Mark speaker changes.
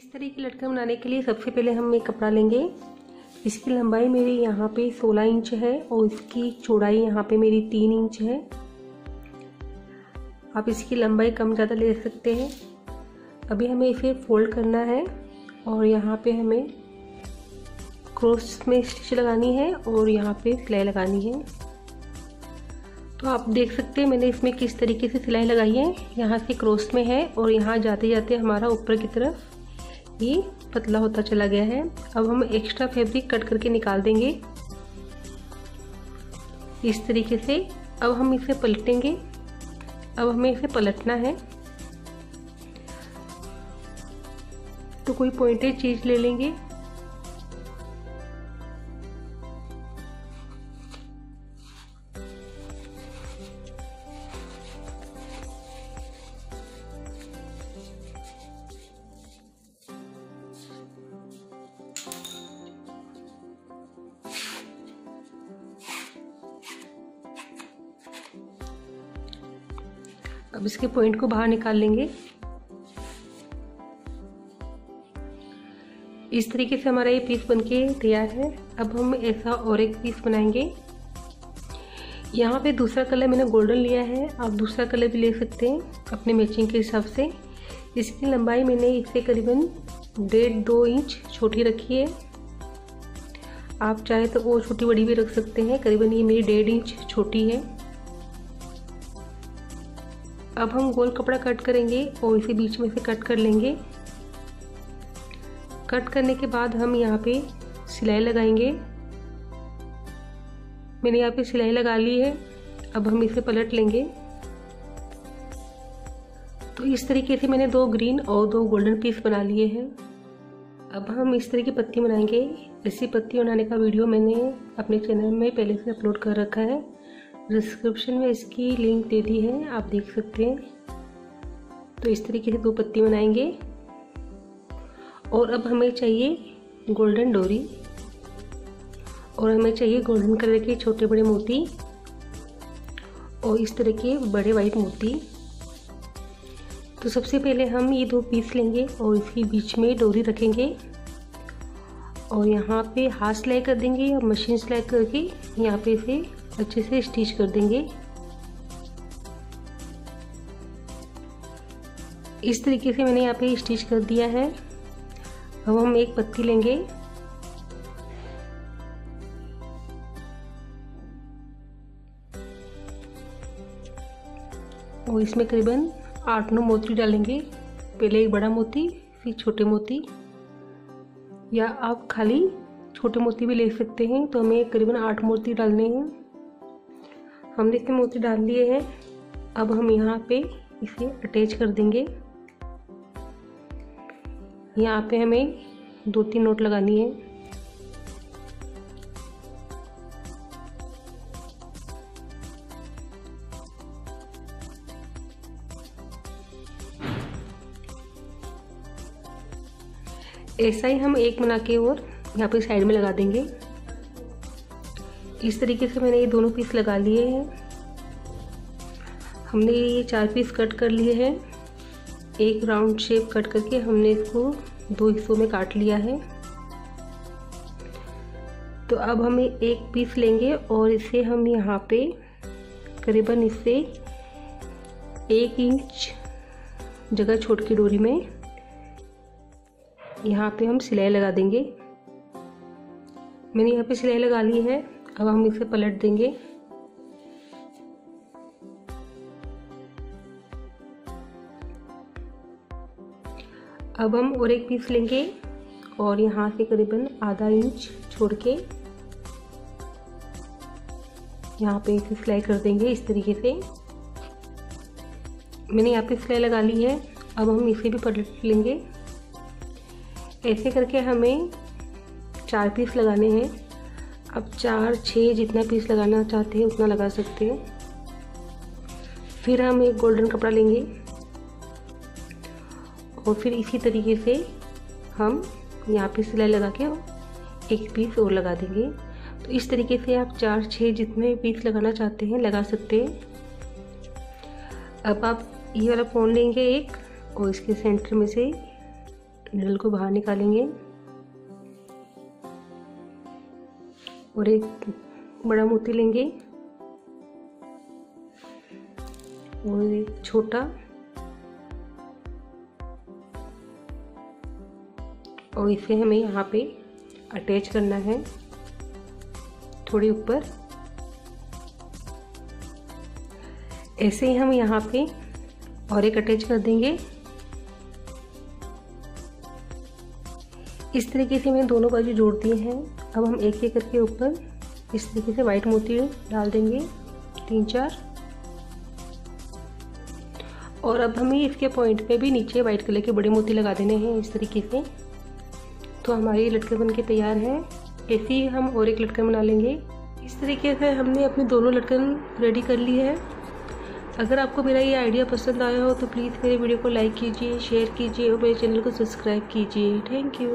Speaker 1: इस तरह की लटकन बनाने के लिए सबसे पहले हम एक कपड़ा लेंगे। इसकी लंबाई मेरी यहाँ पे 16 इंच है और इसकी चौड़ाई यहाँ पे मेरी तीन इंच है। आप इसकी लंबाई कम ज़्यादा ले सकते हैं। अभी हमें इसे फोल्ड करना है और यहाँ पे हमें क्रॉस में स्टिच लगानी है और यहाँ पे सिलाई लगानी है। तो आप देख सकते हैं मैंने इसमें किस तरीके से सिलाई लगाई है। यहाँ से क्रॉस में है और यहाँ जाते जाते हमारा ऊपर की तरफ़ ये पतला होता चला गया है। अब हम एक्स्ट्रा फैब्रिक कट करके निकाल देंगे। इस तरीके से अब हम इसे पलटेंगे। अब हमें इसे पलटना है। तो कोई पॉइंटेड चीज़ ले लेंगे। अब इसके पॉइंट को बाहर निकाल लेंगे। इस तरीके से हमारा ये पीस बनके तैयार है। अब हम ऐसा और एक पीस बनाएँगे। यहाँ पे दूसरा कलर मैंने गोल्डन लिया है। आप दूसरा कलर भी ले सकते हैं अपने मैचिंग के हिसाब से। इसकी लंबाई मैंने इससे करीबन डेढ़ दो इंच छोटी रखी है। आप चाहे तो वो छोटी बड़ी भी रख सकते हैं। करीबन ये मेरी डेढ़ इंच छोटी है। अब हम गोल कपड़ा कट करेंगे और इसे बीच में से कट कर लेंगे। कट करने के बाद हम यहाँ पे सिलाई लगाएँगे। मैंने यहाँ पे सिलाई लगा ली है। अब हम इसे पलट लेंगे। तो इस तरीके से मैंने दो ग्रीन और दो गोल्डन पीस बना लिए हैं। अब हम इस तरह की पत्ती बनाएँगे। ऐसी पत्ती बनाने का वीडियो मैंने अपने चैनल में पहले से अपलोड कर रखा है। डिस्क्रिप्शन में इसकी लिंक दे दी है, आप देख सकते हैं। तो इस तरीके से दो पत्ती बनाएँगे। और अब हमें चाहिए गोल्डन डोरी। और हमें चाहिए गोल्डन कलर के छोटे बड़े मोती। और इस तरह के बड़े वाइट मोती। तो सबसे पहले हम ये दो पीस लेंगे और इसके बीच में डोरी रखेंगे। और यहाँ पे हाथ सिलाई कर देंगे या मशीन सिलाई करके यहाँ पे इसे अच्छे से स्टिच कर देंगे। इस तरीके से मैंने यहाँ पे स्टिच कर दिया है। अब हम एक पत्ती लेंगे। और इसमें करीबन आठ नौ मोती डालेंगे। पहले एक बड़ा मोती, फिर छोटे मोती। या आप खाली छोटे मोती भी ले सकते हैं। तो हमें करीबन आठ मोती डालने हैं। हमने इतने मोती डाल लिए हैं। अब हम यहाँ पे इसे अटैच कर देंगे। यहाँ पे हमें दो तीन नोट लगानी है। ऐसा ही हम एक बना के और यहाँ पे साइड में लगा देंगे। इस तरीके से मैंने ये दोनों पीस लगा लिए हैं। हमने ये चार पीस कट कर लिए हैं। एक राउंड शेप कट करके हमने इसको दो हिस्सों में काट लिया है। तो अब हमें एक पीस लेंगे और इसे हम यहाँ पे करीबन इससे एक इंच जगह छोड़ के डोरी में यहाँ पे हम सिलाई लगा देंगे। मैंने यहाँ पे सिलाई लगा ली है। अब हम इसे पलट देंगे। अब हम और एक पीस लेंगे और यहाँ से करीबन आधा इंच छोड़ के यहाँ पे इसे सिलाई कर देंगे इस तरीके से। मैंने यहाँ पे सिलाई लगा ली है, अब हम इसे भी पलट लेंगे। ऐसे करके हमें चार पीस लगाने हैं। अब चार छः जितना पीस लगाना चाहते हैं, उतना लगा सकते हैं। फिर हम एक गोल्डन कपड़ा लेंगे। और फिर इसी तरीके से हम यहाँ पे सिलाई लगा के एक पीस और लगा देंगे। तो इस तरीके से आप चार छः जितने पीस लगाना चाहते हैं, लगा सकते हैं। अब आप ये वाला फ़ोन लेंगे एक, और इसके सेंटर में से निडल को बाहर निकालेंगे। और एक बड़ा मोती लेंगे। और एक छोटा। और इसे हमें यहाँ पे अटैच करना है। थोड़ी ऊपर। ऐसे ही हम यहाँ पे और एक अटैच कर देंगे। इस तरीके से मैंने दोनों बाजू जोड़ दिए हैं। अब हम एक एक करके ऊपर इस तरीके से वाइट मोती डाल देंगे। तीन, चार। और अब हमें इसके पॉइंट पे भी नीचे वाइट कलर के बड़े मोती लगा देने हैं इस तरीके से। तो हमारी लटकन बन के तैयार है। ऐसे ही हम और एक लटकन बना लेंगे। इस तरीके से हमने अपनी दोनों लटकन रेडी कर ली है। अगर आपको मेरा ये आइडिया पसंद आया हो तो प्लीज़ मेरे वीडियो को लाइक कीजिए शेयर कीजिए और मेरे चैनल को सब्सक्राइब कीजिए। Thank you